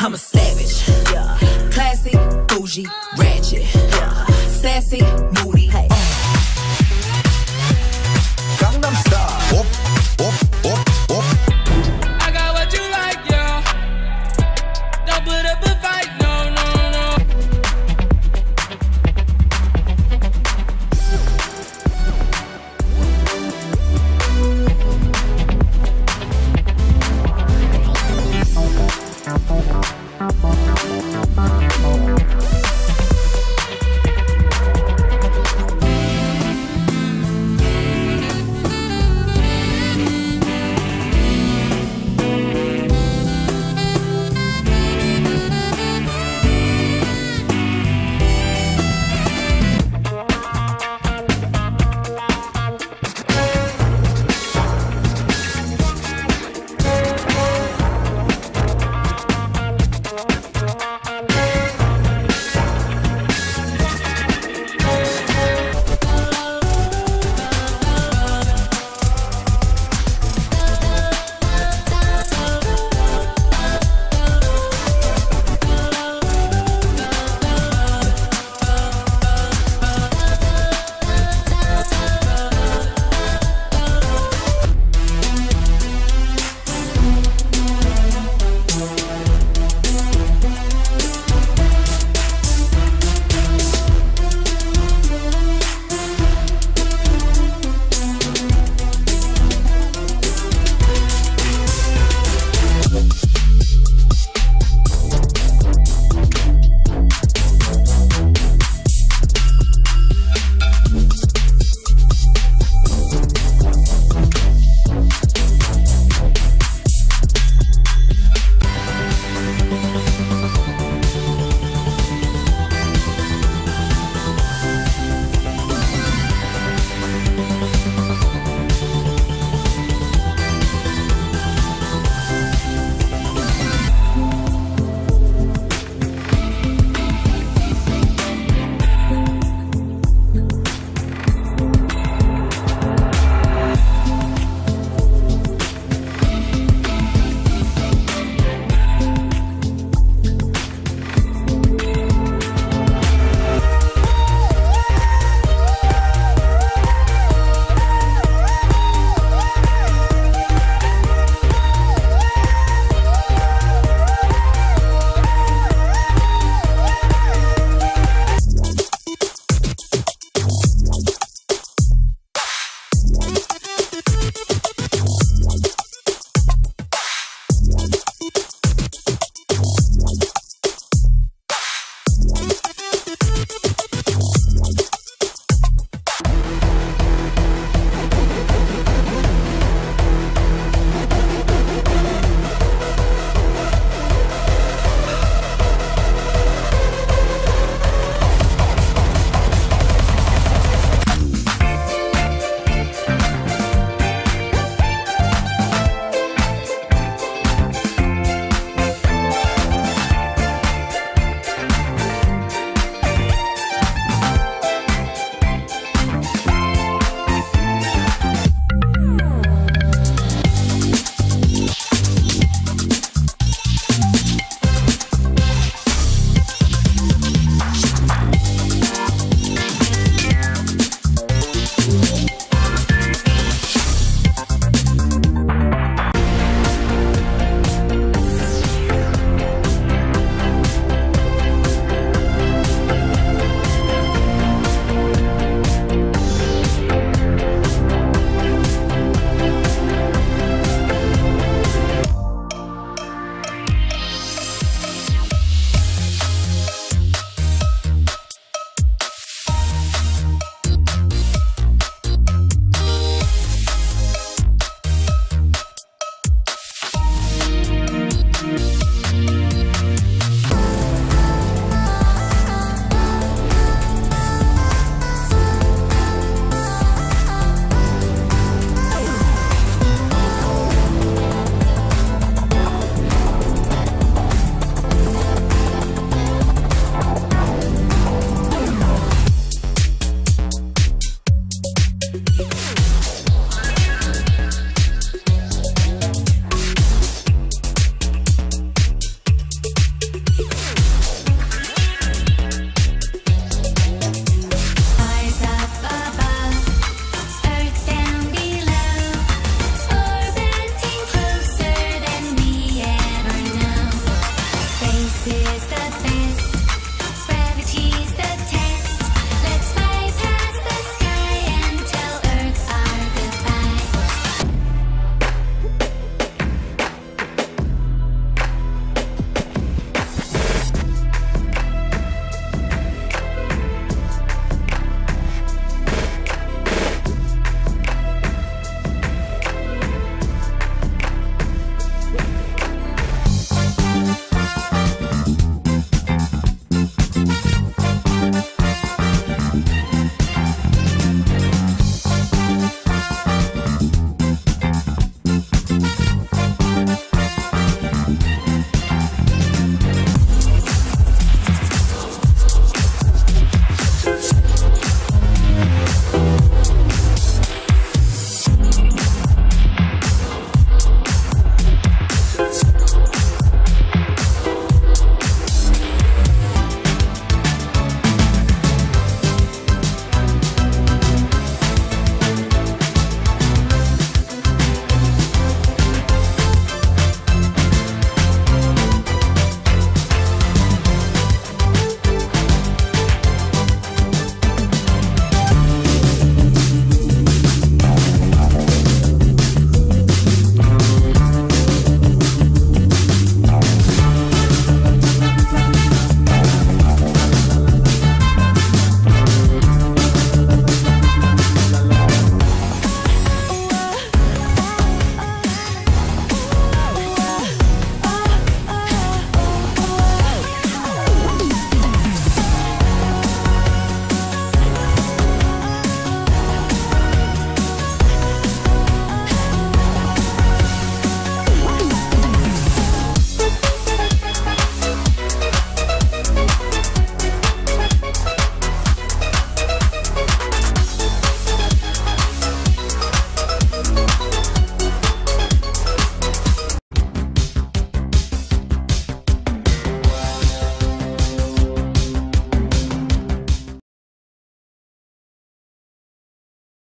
I'm a savage, classy, bougie, ratchet, sassy, moody. Música